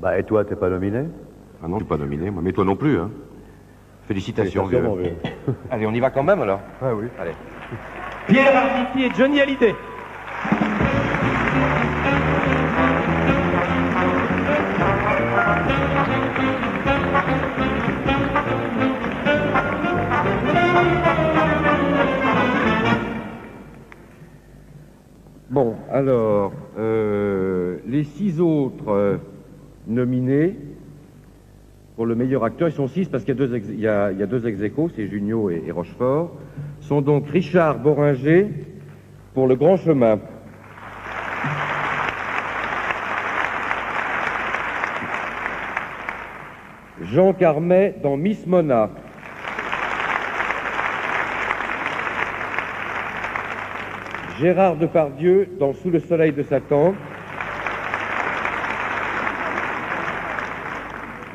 Bah, et toi, t'es pas nominé Ah non, je suis pas nominé, moi. Mais toi non plus, hein. Félicitations, vieux. mon vieux. Allez, on y va quand même, alors Ah oui. Allez. Pierre Arditi et Johnny Hallyday. Bon, alors, euh, les six autres euh, nominés pour le meilleur acteur, ils sont six parce qu'il y a deux ex, il c'est Junio et, et Rochefort, sont donc Richard Boringer pour Le Grand Chemin. Jean Carmet dans Miss Mona. Gérard Depardieu dans Sous le soleil de Satan.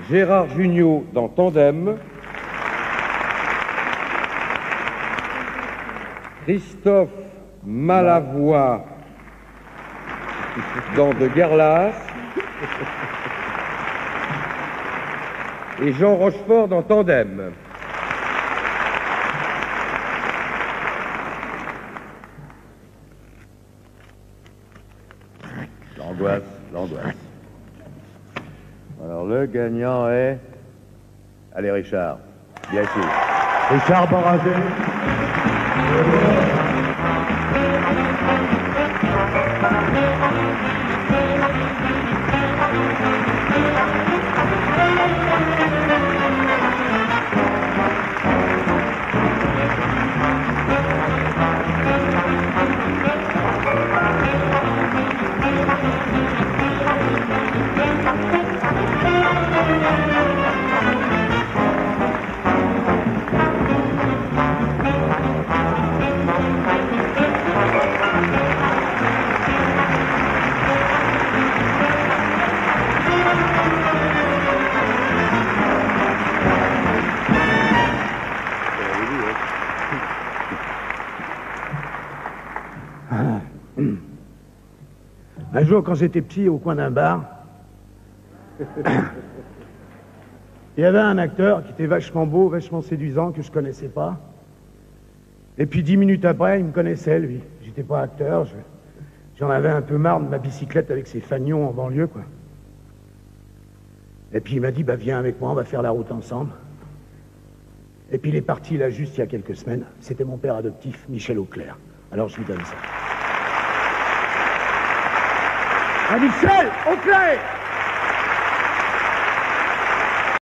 Gérard Jugnot dans Tandem. Christophe Malavoie dans De Guerlas. Et Jean Rochefort dans Tandem. L'angoisse, l'angoisse. Le gagnant est... Allez, Richard. Bien sûr. Richard Boringer. Un jour, quand j'étais petit, au coin d'un bar, il y avait un acteur qui était vachement beau, vachement séduisant, que je connaissais pas. Et puis dix minutes après, il me connaissait, lui. J'étais pas acteur, je- j'en avais un peu marre de ma bicyclette avec ses fagnons en banlieue, quoi. Et puis il m'a dit, bah viens avec moi, on va faire la route ensemble. Et puis il est parti là juste il y a quelques semaines. C'était mon père adoptif, Michel Auclair. Alors je lui donne ça. Ah Michel Auclair